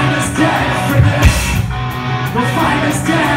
find us dead, friends. We'll find us dead.